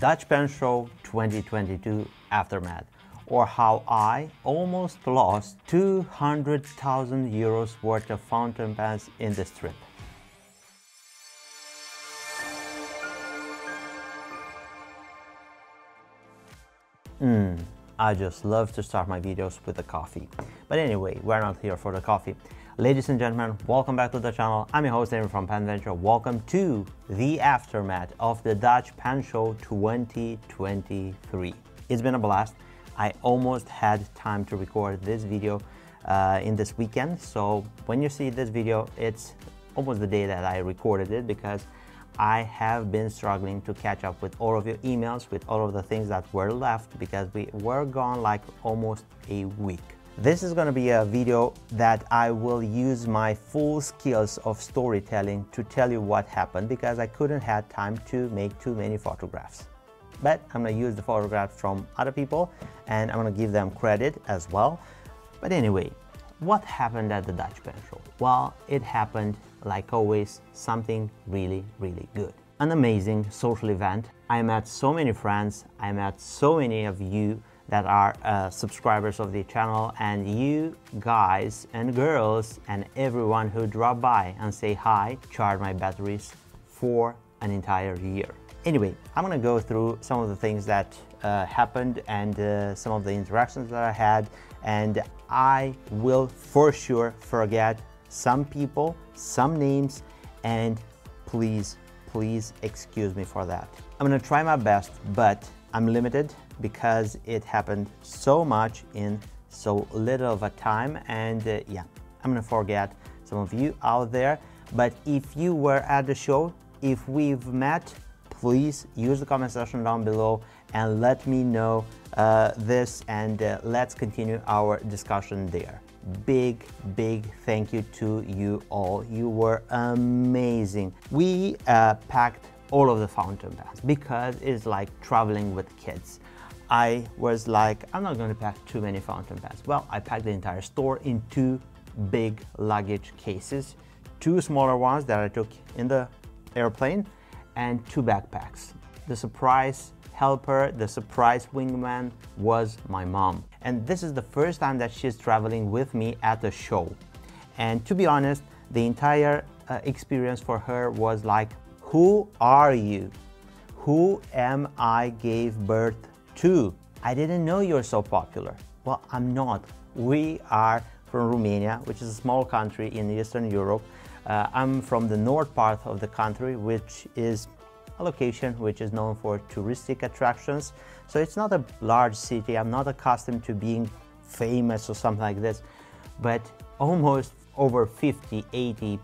Dutch Pen Show 2022 Aftermath, or how I almost lost 200,000 euros worth of fountain pens in this trip. Hmm, I just love to start my videos with a coffee. But anyway, we're not here for the coffee. Ladies and gentlemen, welcome back to the channel. I'm your host, Aaron from Penventure. Welcome to the aftermath of the Dutch Pen Show 2023. It's been a blast. I almost had time to record this video uh, in this weekend. So when you see this video, it's almost the day that I recorded it because I have been struggling to catch up with all of your emails, with all of the things that were left because we were gone like almost a week. This is going to be a video that I will use my full skills of storytelling to tell you what happened because I couldn't have time to make too many photographs. But I'm going to use the photographs from other people and I'm going to give them credit as well. But anyway, what happened at the Dutch Pen Show? Well, it happened like always, something really, really good. An amazing social event. I met so many friends. I met so many of you that are uh, subscribers of the channel and you guys and girls and everyone who drop by and say hi charge my batteries for an entire year. Anyway, I'm gonna go through some of the things that uh, happened and uh, some of the interactions that I had and I will for sure forget some people, some names and please, please excuse me for that. I'm gonna try my best but I'm limited because it happened so much in so little of a time and uh, yeah i'm gonna forget some of you out there. But if you were at the show if we've met please use the comment section down below and let me know uh, this and uh, let's continue our discussion there. Big big thank you to you all. You were amazing. We uh, packed all of the fountain pens because it's like traveling with kids I was like, I'm not going to pack too many fountain pens. Well, I packed the entire store in two big luggage cases, two smaller ones that I took in the airplane, and two backpacks. The surprise helper, the surprise wingman was my mom. And this is the first time that she's traveling with me at the show. And to be honest, the entire uh, experience for her was like, who are you? Who am I gave birth to? I didn't know you're so popular. Well, I'm not. We are from Romania, which is a small country in Eastern Europe. Uh, I'm from the north part of the country, which is a location which is known for touristic attractions. So it's not a large city. I'm not accustomed to being famous or something like this. But almost over 50, 80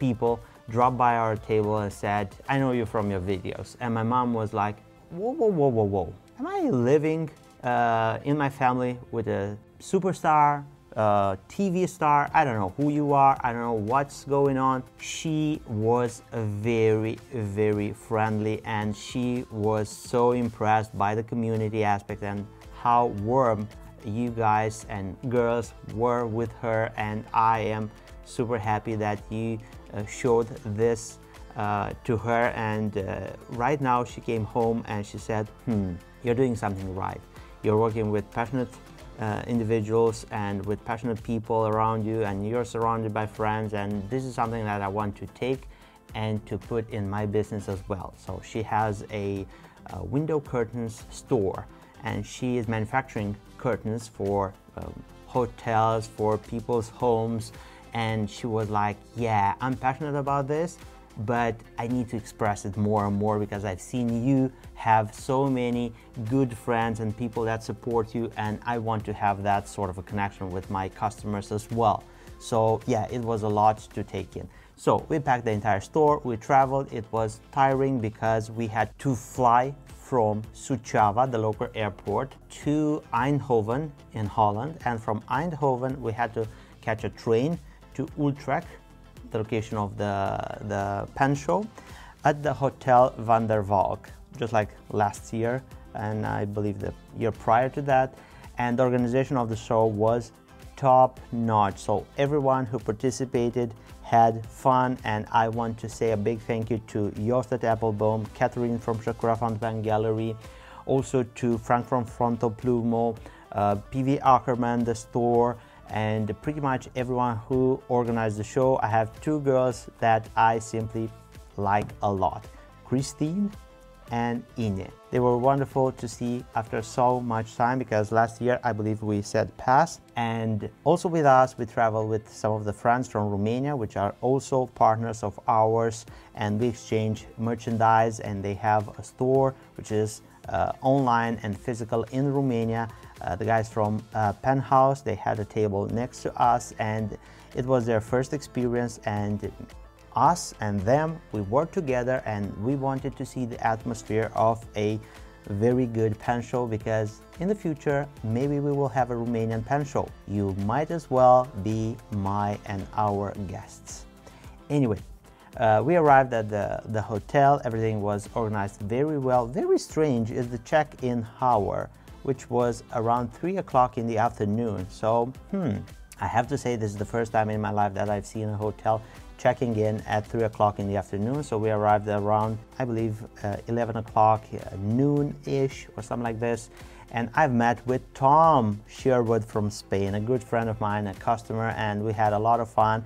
people dropped by our table and said, I know you from your videos. And my mom was like, whoa, whoa, whoa, whoa, whoa. Am I living uh, in my family with a superstar, TV star? I don't know who you are. I don't know what's going on. She was very, very friendly and she was so impressed by the community aspect and how warm you guys and girls were with her and I am super happy that you showed this uh, to her and uh, right now she came home and she said hmm you're doing something right. You're working with passionate uh, individuals and with passionate people around you and you're surrounded by friends and this is something that I want to take and to put in my business as well. So she has a, a window curtains store and she is manufacturing curtains for um, hotels, for people's homes and she was like, yeah, I'm passionate about this but I need to express it more and more because I've seen you have so many good friends and people that support you and I want to have that sort of a connection with my customers as well. So yeah, it was a lot to take in. So we packed the entire store, we traveled, it was tiring because we had to fly from Suceava, the local airport, to Eindhoven in Holland and from Eindhoven we had to catch a train to Utrecht the location of the, the pen show at the Hotel Van der Valk, just like last year and I believe the year prior to that. And the organization of the show was top notch. So everyone who participated had fun and I want to say a big thank you to Joost Appelboom, Catherine from Sakura Fountain Gallery, also to Frank from Fontoplumo, uh, PW Akkerman, the store, and pretty much everyone who organized the show. I have two girls that I simply like a lot, Christine and Ine. They were wonderful to see after so much time because last year I believe we said pass and also with us we travel with some of the friends from Romania which are also partners of ours and we exchange merchandise and they have a store which is uh, online and physical in Romania. Uh, the guys from uh, Penthouse, they had a table next to us and it was their first experience and us and them, we worked together and we wanted to see the atmosphere of a very good pen show because in the future maybe we will have a Romanian pen show. You might as well be my and our guests. Anyway, uh, we arrived at the, the hotel, everything was organized very well. Very strange is the check-in hour, which was around 3 o'clock in the afternoon. So, hmm, I have to say this is the first time in my life that I've seen a hotel checking in at 3 o'clock in the afternoon. So we arrived around, I believe, uh, 11 o'clock, uh, noon-ish or something like this. And I've met with Tom Sherwood from Spain, a good friend of mine, a customer, and we had a lot of fun.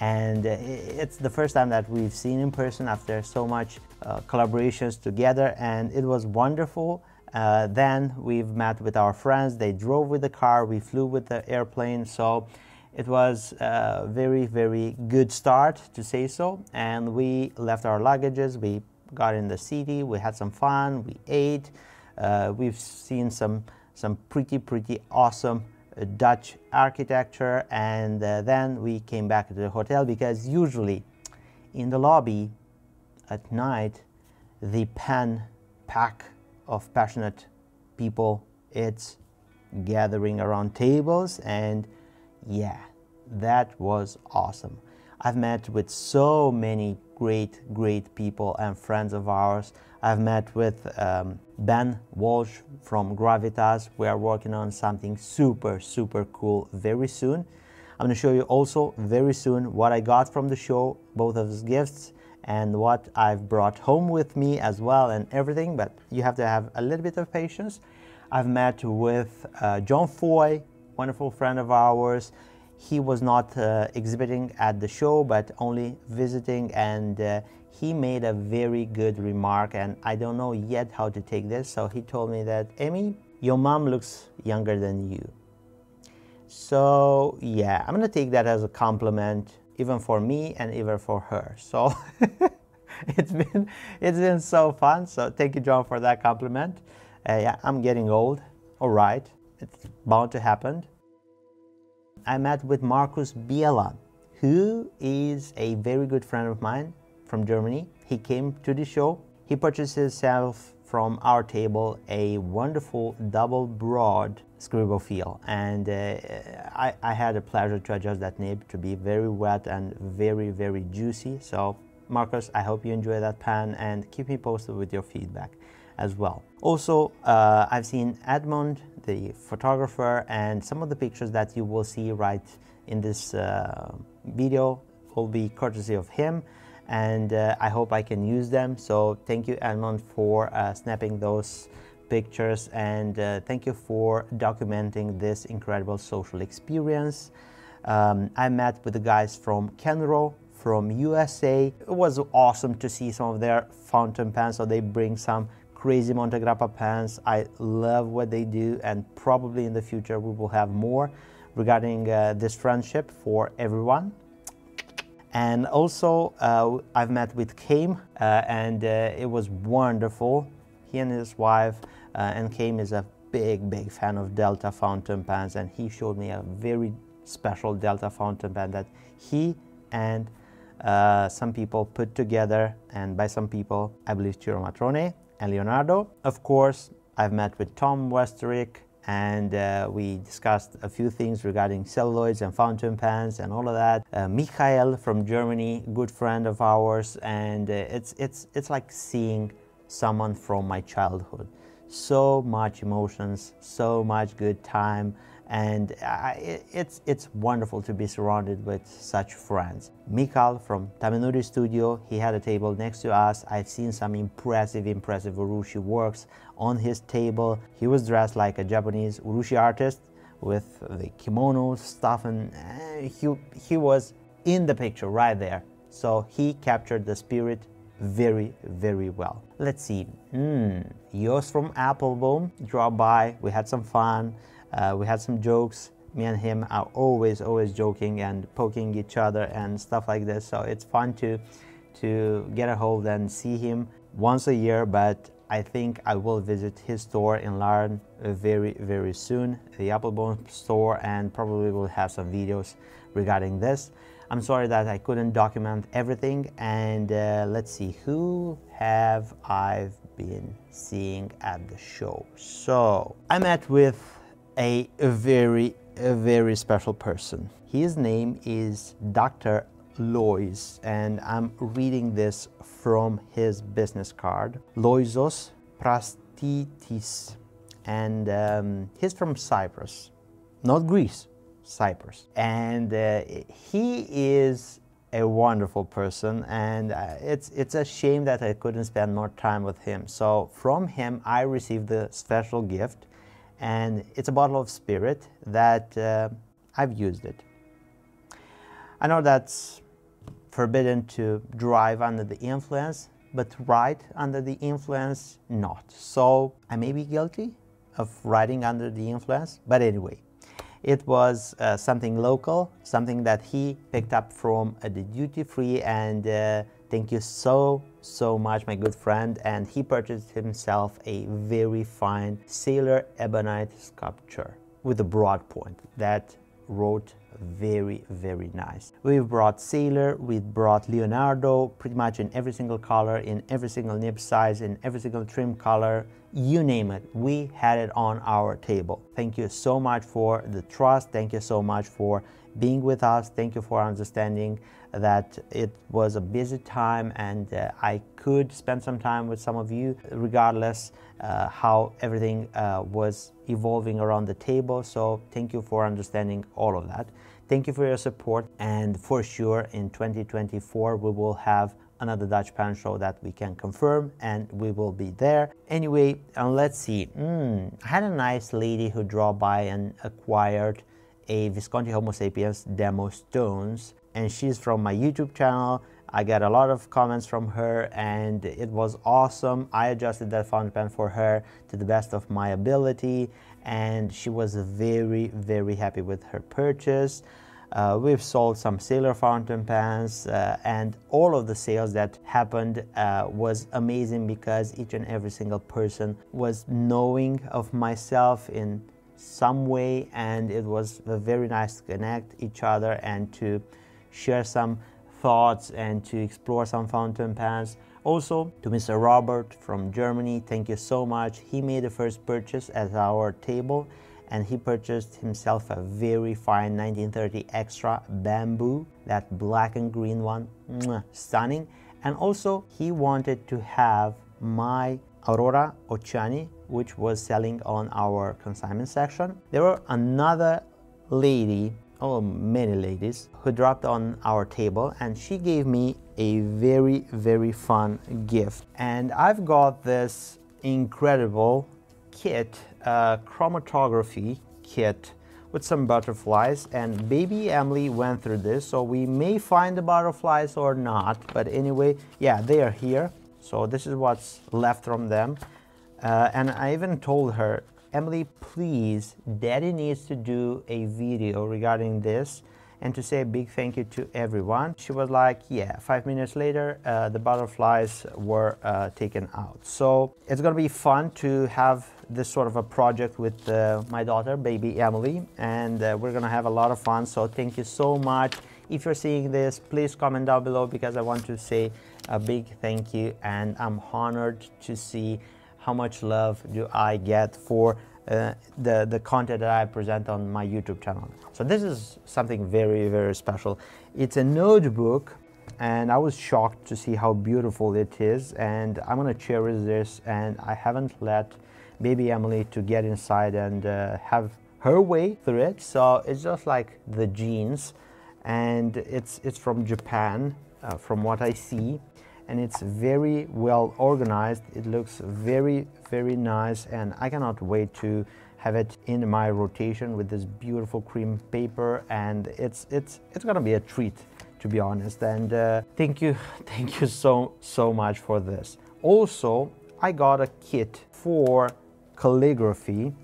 And uh, it's the first time that we've seen in person after so much uh, collaborations together, and it was wonderful. Uh, then we've met with our friends. They drove with the car. We flew with the airplane. So it was a very, very good start to say so. And we left our luggages. We got in the city. We had some fun. We ate. Uh, we've seen some some pretty, pretty awesome uh, Dutch architecture. And uh, then we came back to the hotel because usually in the lobby at night, the pen pack of passionate people, it's gathering around tables and yeah, that was awesome. I've met with so many great, great people and friends of ours. I've met with um, Ben Walsh from Gravitas. We are working on something super, super cool very soon. I'm going to show you also very soon what I got from the show, both of his gifts and what I've brought home with me as well and everything, but you have to have a little bit of patience. I've met with uh, John Foy, wonderful friend of ours. He was not uh, exhibiting at the show, but only visiting, and uh, he made a very good remark. And I don't know yet how to take this. So he told me that, Emy, your mom looks younger than you. So yeah, I'm gonna take that as a compliment, even for me and even for her. So it's been it's been so fun. So thank you, John, for that compliment. Uh, yeah, I'm getting old. All right, it's bound to happen. I met with Marcus Biela, who is a very good friend of mine from Germany. He came to the show. He purchased himself from our table a wonderful double broad scribble feel and uh, I, I, had a pleasure to adjust that nib to be very wet and very very juicy. So Marcus I hope you enjoy that pen and keep me posted with your feedback as well. Also, uh, I've seen Edmond, the photographer, and some of the pictures that you will see right in this uh, video will be courtesy of him and uh, I hope I can use them. So thank you Edmond for uh, snapping those pictures and uh, thank you for documenting this incredible social experience. Um, I met with the guys from Kenro from USA. It was awesome to see some of their fountain pens. So they bring some crazy Montegrappa pens. I love what they do and probably in the future we will have more regarding uh, this friendship for everyone. And also uh, I've met with Kame uh, and uh, it was wonderful. He and his wife uh, and Kame is a big, big fan of Delta fountain pens and he showed me a very special Delta fountain pen that he and uh, some people put together and by some people I believe Ciro Matrone and Leonardo. Of course, I've met with Tom Westerich and uh, we discussed a few things regarding celluloids and fountain pens and all of that. Uh, Michael from Germany, good friend of ours, and uh, it's, it's, it's like seeing someone from my childhood. So much emotions, so much good time, and I, it's it's wonderful to be surrounded with such friends. Mikal from Tamenuri Studio, he had a table next to us. I've seen some impressive, impressive urushi works on his table. He was dressed like a Japanese urushi artist with the kimono stuff, and uh, he he was in the picture right there. So he captured the spirit very, very well. Let's see. Mm, Joost from Appelboom dropped by. We had some fun. Uh, we had some jokes. Me and him are always, always joking and poking each other and stuff like this. So it's fun to to get a hold and see him once a year. But I think I will visit his store in Larne very, very soon, the Appelboom store, and probably will have some videos regarding this. I'm sorry that I couldn't document everything. And uh, let's see, who have I been seeing at the show? So I met with a, very, a very special person. His name is Dr. Lois, and I'm reading this from his business card. Loisos Prastitis, and um, he's from Cyprus, not Greece, Cyprus. And uh, he is a wonderful person, and uh, it's, it's a shame that I couldn't spend more time with him. So from him, I received the special gift and it's a bottle of spirit that uh, I've used it. I know that's forbidden to drive under the influence, but ride under the influence, not. So I may be guilty of riding under the influence, but anyway, it was uh, something local, something that he picked up from uh, the duty free and uh, Thank you so, so much, my good friend. And he purchased himself a very fine sailor ebonite sculpture with a broad point that wrote very, very nice. We've brought Sailor, we've brought Leonardo, pretty much in every single color, in every single nib size, in every single trim color, you name it, we had it on our table. Thank you so much for the trust. Thank you so much for being with us. Thank you for understanding that it was a busy time and uh, I could spend some time with some of you regardless uh, how everything uh, was evolving around the table. So thank you for understanding all of that. Thank you for your support and for sure in 2024 we will have another Dutch pen show that we can confirm and we will be there. Anyway, and let's see, mm, I had a nice lady who dropped by and acquired a Visconti Homo sapiens demo stones and she's from my YouTube channel. I got a lot of comments from her and it was awesome. I adjusted that fountain pen for her to the best of my ability and she was very, very happy with her purchase. Uh, we've sold some sailor fountain pens uh, and all of the sales that happened uh, was amazing because each and every single person was knowing of myself in some way and it was very nice to connect each other and to share some thoughts and to explore some fountain pens. Also to Mr. Robert from Germany, thank you so much. He made the first purchase at our table and he purchased himself a very fine 1930 extra bamboo, that black and green one, stunning. And also he wanted to have my Aurora Ochani, which was selling on our consignment section. There were another lady, oh many ladies, who dropped on our table and she gave me a very, very fun gift. And I've got this incredible kit, uh, chromatography kit with some butterflies and baby Emily went through this so we may find the butterflies or not but anyway yeah they are here so this is what's left from them. Uh, and I even told her, Emily, please, daddy needs to do a video regarding this and to say a big thank you to everyone. She was like, yeah, five minutes later, uh, the butterflies were uh, taken out. So it's gonna be fun to have this sort of a project with uh, my daughter, baby Emily, and uh, we're gonna have a lot of fun. So thank you so much. If you're seeing this, please comment down below because I want to say a big thank you and I'm honored to see how much love do I get for uh, the, the content that I present on my YouTube channel. So this is something very, very special. It's a notebook and I was shocked to see how beautiful it is and I'm gonna cherish this and I haven't let baby Emily to get inside and uh, have her way through it. So it's just like the jeans, and it's it's from Japan, uh, from what I see, and it's very well organized. It looks very very nice, and I cannot wait to have it in my rotation with this beautiful cream paper, and it's it's it's gonna be a treat to be honest. And uh, thank you, thank you so so much for this. Also, I got a kit for calligraphy,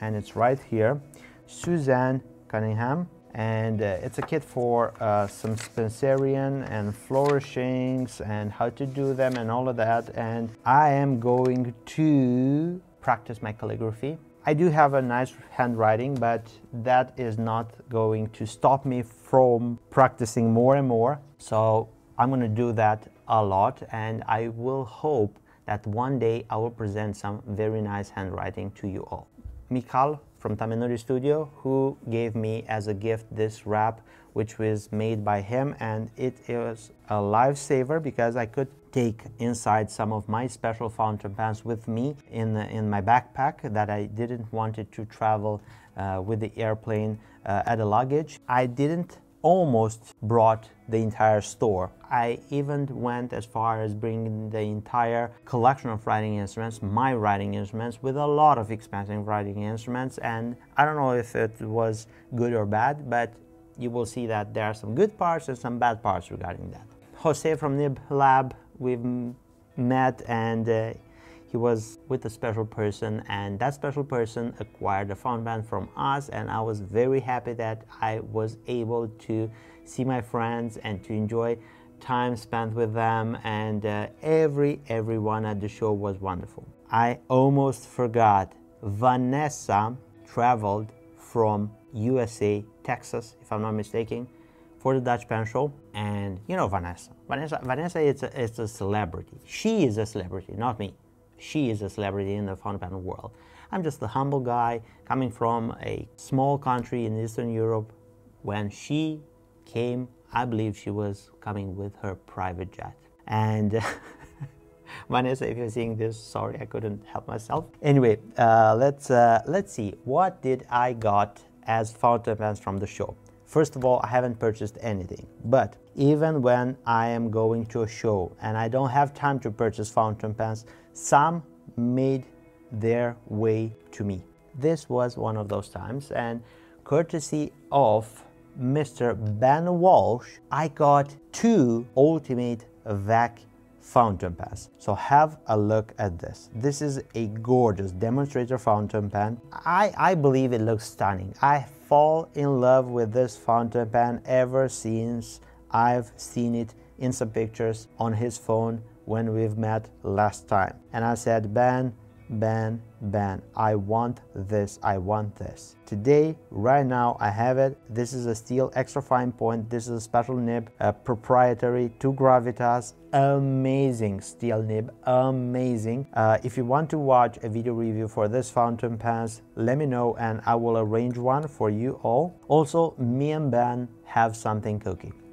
and it's right here. Suzanne Cunningham, and uh, it's a kit for uh, some Spencerian and flourishings and how to do them and all of that. And I am going to practice my calligraphy. I do have a nice handwriting, but that is not going to stop me from practicing more and more. So I'm going to do that a lot, and I will hope that one day I will present some very nice handwriting to you all. Mikal from Tamenuri Studio who gave me as a gift this wrap which was made by him and it is a lifesaver because I could take inside some of my special fountain pens with me in, the, in my backpack that I didn't want it to travel uh, with the airplane uh, at a luggage. I didn't almost brought the entire store. I even went as far as bringing the entire collection of writing instruments, my writing instruments, with a lot of expensive writing instruments. And I don't know if it was good or bad, but you will see that there are some good parts and some bad parts regarding that. Jose from Nib Lab, we've met and uh, he was with a special person and that special person acquired a fountain pen from us and I was very happy that I was able to see my friends and to enjoy time spent with them and uh, every everyone at the show was wonderful. I almost forgot Vanessa traveled from USA, Texas, if I'm not mistaken, for the Dutch Pen Show. And you know Vanessa. Vanessa, Vanessa is a, is a celebrity. She is a celebrity, not me she is a celebrity in the fountain pen world. I'm just a humble guy coming from a small country in Eastern Europe. When she came, I believe she was coming with her private jet. And Vanessa, if you're seeing this, sorry, I couldn't help myself. Anyway, uh, let's uh, let's see. What did I got as fountain pens from the show? First of all, I haven't purchased anything, but even when I am going to a show and I don't have time to purchase fountain pens, some made their way to me. This was one of those times, and courtesy of Mr. Ben Walsh, I got two Ultimate VAC fountain pens. So have a look at this. This is a gorgeous demonstrator fountain pen. I, I believe it looks stunning. I fall in love with this fountain pen ever since I've seen it in some pictures on his phone when we've met last time. And I said, Ben, Ben, Ben, I want this, I want this. Today, right now, I have it. This is a steel extra fine point. This is a special nib, a proprietary to Gravitas. Amazing steel nib, amazing. Uh, if you want to watch a video review for this fountain pens, let me know and I will arrange one for you all. Also, me and Ben have something cooking.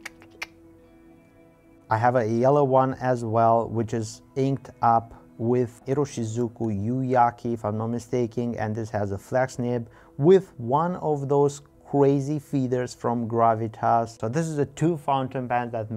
I have a yellow one as well, which is inked up with Iroshizuku Yu-yake, if I'm not mistaken, and this has a flex nib with one of those crazy feeders from Gravitas. So this is a two fountain pen that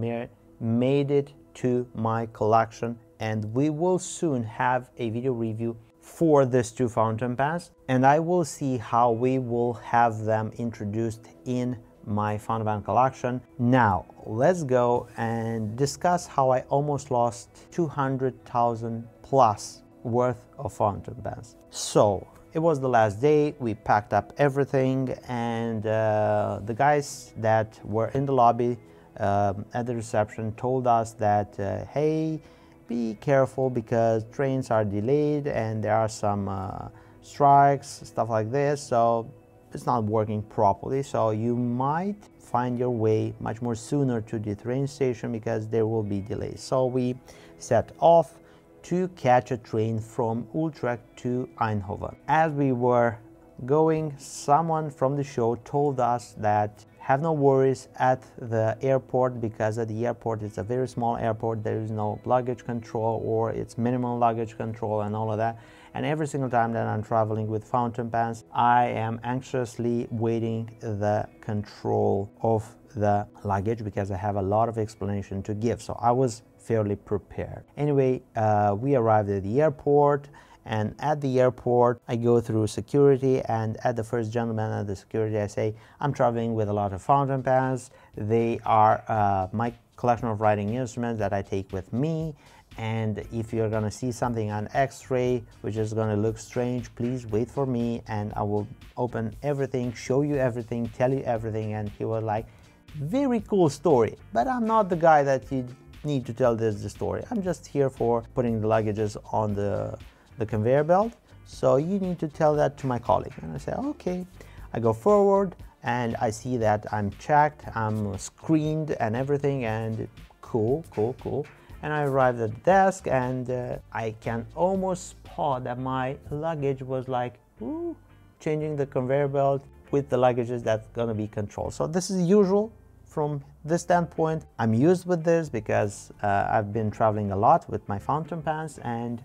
made it to my collection and we will soon have a video review for these two fountain pens and I will see how we will have them introduced in my pen collection. Now, let's go and discuss how I almost lost 200,000 plus worth of fountain pens. So, it was the last day, we packed up everything and uh, the guys that were in the lobby um, at the reception told us that, uh, hey, be careful because trains are delayed and there are some uh, strikes, stuff like this. So it's not working properly so you might find your way much more sooner to the train station because there will be delays. So we set off to catch a train from Utrecht to Eindhoven. As we were going someone from the show told us that have no worries at the airport because at the airport it's a very small airport. There is no luggage control or it's minimal luggage control and all of that and every single time that I'm traveling with fountain pens I am anxiously waiting the control of the luggage because I have a lot of explanation to give. So I was fairly prepared. Anyway uh, we arrived at the airport and at the airport I go through security and at the first gentleman at the security I say I'm traveling with a lot of fountain pens. They are uh, my collection of writing instruments that I take with me and if you're gonna see something on x-ray which is gonna look strange please wait for me and I will open everything show you everything tell you everything and he was like very cool story but I'm not the guy that you need to tell this the story I'm just here for putting the luggages on the the conveyor belt. So you need to tell that to my colleague. And I say, okay. I go forward and I see that I'm checked, I'm screened and everything and cool, cool, cool. And I arrived at the desk and uh, I can almost spot that my luggage was like, ooh, changing the conveyor belt with the luggages that's gonna be controlled. So this is usual from this standpoint. I'm used with this because uh, I've been traveling a lot with my fountain pens and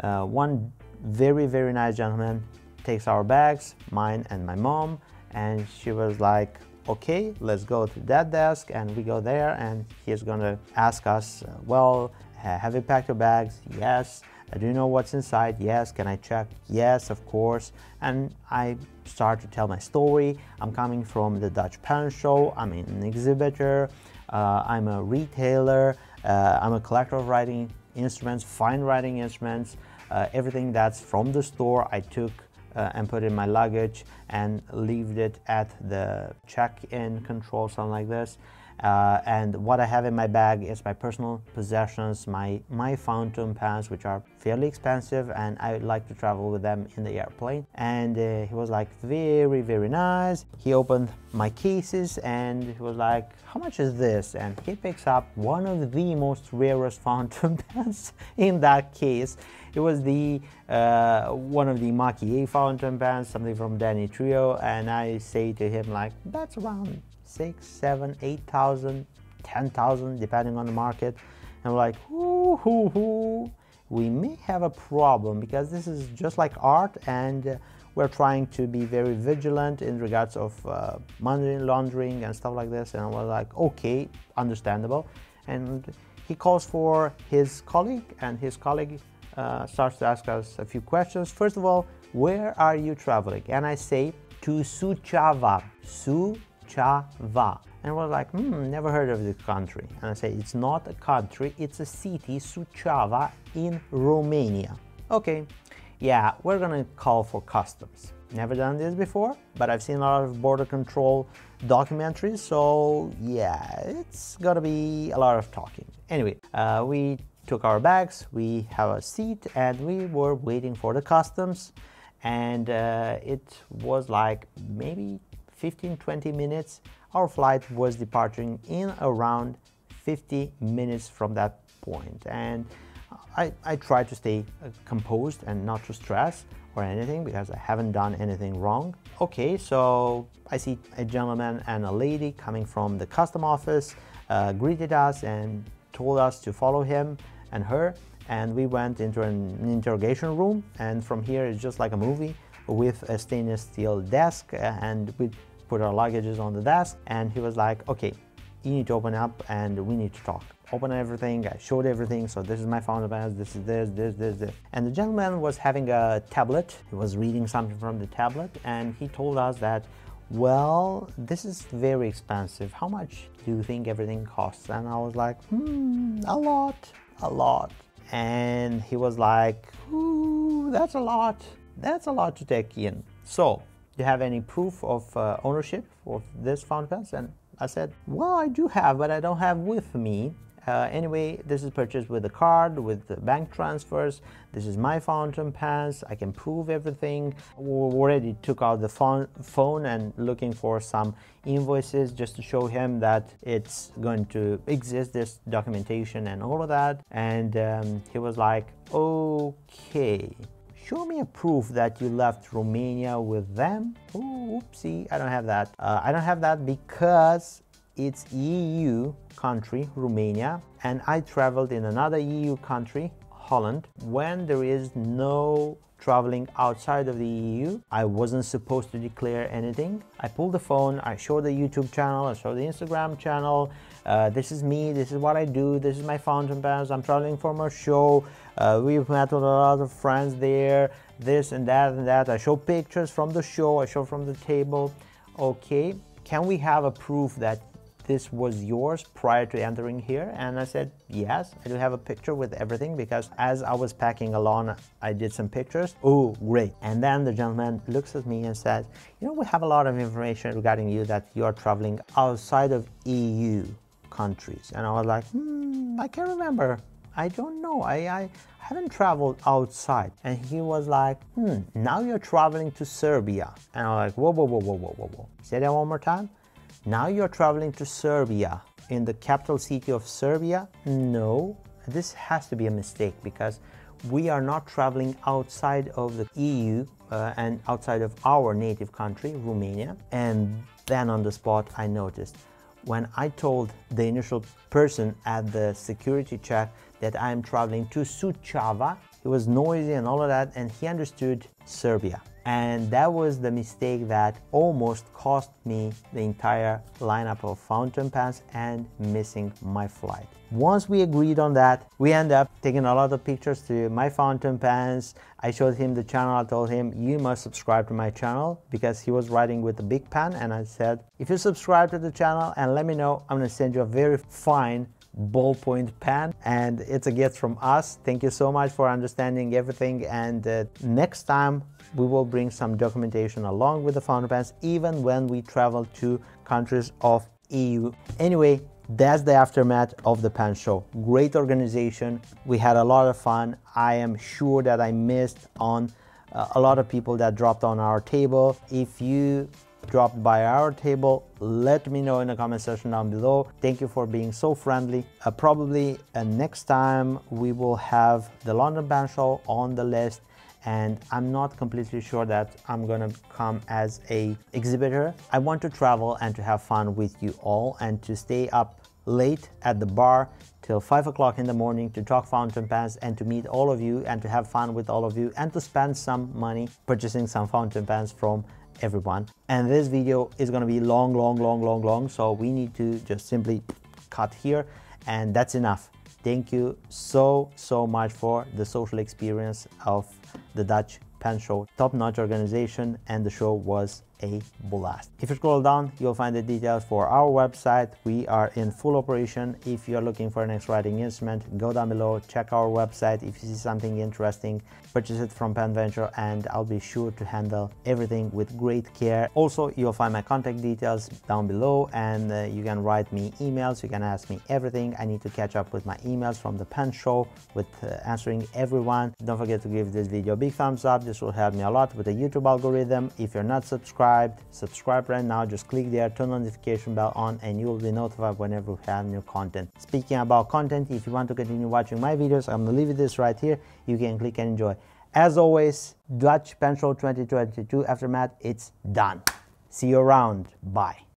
uh, one very, very nice gentleman takes our bags, mine and my mom, and she was like, okay, let's go to that desk, and we go there, and he's gonna ask us, well, have you packed your bags? Yes. Uh, do you know what's inside? Yes. Can I check? Yes, of course. And I start to tell my story. I'm coming from the Dutch Pen Show. I'm an exhibitor. Uh, I'm a retailer. Uh, I'm a collector of writing instruments, fine writing instruments. Uh, everything that's from the store I took uh, and put in my luggage and leave it at the check-in control, something like this. Uh, and what I have in my bag is my personal possessions, my, my fountain pens, which are fairly expensive, and I would like to travel with them in the airplane. And uh, he was like, very, very nice. He opened my cases and he was like, how much is this? And he picks up one of the most rarest fountain pens in that case. It was the uh, one of the Maki-e fountain pens, something from Danitrio, and I say to him like, that's around six, seven, eight thousand, ten thousand, depending on the market. And we're like, ooh, hoo, hoo. we may have a problem because this is just like art and uh, we're trying to be very vigilant in regards of uh, money laundering and stuff like this. And I was like, okay, understandable. And he calls for his colleague and his colleague uh, starts to ask us a few questions. First of all, where are you traveling? And I say to Suceava. Su Suceava. And we're like, hmm, never heard of this country. And I say, it's not a country, it's a city, Suceava, in Romania. Okay, yeah, we're gonna call for customs. Never done this before, but I've seen a lot of border control documentaries, so yeah, it's gonna be a lot of talking. Anyway, uh, we took our bags, we have a seat, and we were waiting for the customs. And uh, it was like maybe 15 20 minutes our flight was departing in around 50 minutes from that point and I, I try to stay uh, composed and not to stress or anything because I haven't done anything wrong. Okay, so I see a gentleman and a lady coming from the custom office, uh, greeted us and told us to follow him and her and we went into an interrogation room and from here it's just like a movie with a stainless steel desk and we put our luggages on the desk and he was like, okay, you need to open up and we need to talk. Open everything, I showed everything, so this is my phone this is this, this, this, this. And the gentleman was having a tablet, he was reading something from the tablet and he told us that, well, this is very expensive. How much do you think everything costs? And I was like, hmm, a lot, a lot. And he was like, ooh, that's a lot. That's a lot to take in. So do you have any proof of uh, ownership of this fountain pens? And I said, well, I do have, but I don't have with me. Uh, anyway, this is purchased with a card, with the bank transfers. This is my fountain pens. I can prove everything. We already took out the phone, phone and looking for some invoices just to show him that it's going to exist, this documentation and all of that. And um, he was like, okay, show me a proof that you left Romania with them. Ooh, oopsie, I don't have that. Uh, I don't have that because it's EU country, Romania, and I traveled in another EU country, Holland, when there is no traveling outside of the EU. I wasn't supposed to declare anything. I pulled the phone, I showed the YouTube channel, I showed the Instagram channel. Uh, this is me, this is what I do, this is my fountain pens, I'm traveling for my show. Uh, we've met a lot of friends there, this and that and that. I show pictures from the show, I show from the table. Okay, can we have a proof that this was yours prior to entering here? And I said, yes, I do have a picture with everything because as I was packing along, I did some pictures. Oh, great. And then the gentleman looks at me and says, you know, we have a lot of information regarding you that you're traveling outside of EU countries. And I was like, hmm, I can't remember. I don't know. I, I haven't traveled outside. And he was like, hmm, now you're traveling to Serbia. And I'm like, whoa, whoa, whoa, whoa, whoa, whoa, whoa. Say that one more time. Now you're traveling to Serbia. In the capital city of Serbia? No. This has to be a mistake because we are not traveling outside of the EU uh, and outside of our native country, Romania. And then on the spot, I noticed when I told the initial person at the security check that I am traveling to Suceava, it was noisy and all of that, and he understood Serbia. And that was the mistake that almost cost me the entire lineup of fountain pens and missing my flight. Once we agreed on that, we end up taking a lot of pictures to my fountain pens. I showed him the channel. I told him, you must subscribe to my channel because he was writing with a big pen. And I said, if you subscribe to the channel and let me know, I'm to send you a very fine ballpoint pen and it's a gift from us. Thank you so much for understanding everything and uh, next time we will bring some documentation along with the fountain pens even when we travel to countries of EU anyway that's the aftermath of the pen show. Great organization. We had a lot of fun. I am sure that i missed on uh, a lot of people that dropped on our table. If you dropped by our table. Let me know in the comment section down below. Thank you for being so friendly. Uh, probably uh, next time we will have the london pen show on the list and i'm not completely sure that i'm gonna come as a exhibitor. I want to travel and to have fun with you all and to stay up late at the bar till 5 o'clock in the morning to talk fountain pens and to meet all of you and to have fun with all of you and to spend some money purchasing some fountain pens from everyone. And this video is gonna be long, long, long, long, long. So we need to just simply cut here and that's enough. Thank you so, so much for the social experience of the Dutch Pen Show. Top-notch organization and the show was a blast. If you scroll down, you'll find the details for our website. We are in full operation. If you're looking for an writing instrument, go down below, check our website. If you see something interesting, purchase it from PenVenture and I'll be sure to handle everything with great care. Also, you'll find my contact details down below and uh, you can write me emails. You can ask me everything. I need to catch up with my emails from the pen show with uh, answering everyone. Don't forget to give this video a big thumbs up. This will help me a lot with the YouTube algorithm. If you're not subscribed, subscribed, subscribe right now, just click there, turn notification bell on and you will be notified whenever we have new content. Speaking about content, if you want to continue watching my videos, I'm gonna leave this right here. You can click and enjoy. As always, Dutch Pen Show 2022 Aftermath, it's done. See you around. Bye.